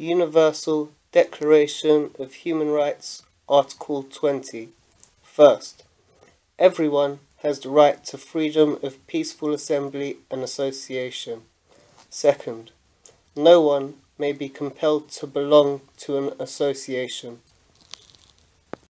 Universal Declaration of Human Rights, Article 20. First, everyone has the right to freedom of peaceful assembly and association. Second, no one may be compelled to belong to an association.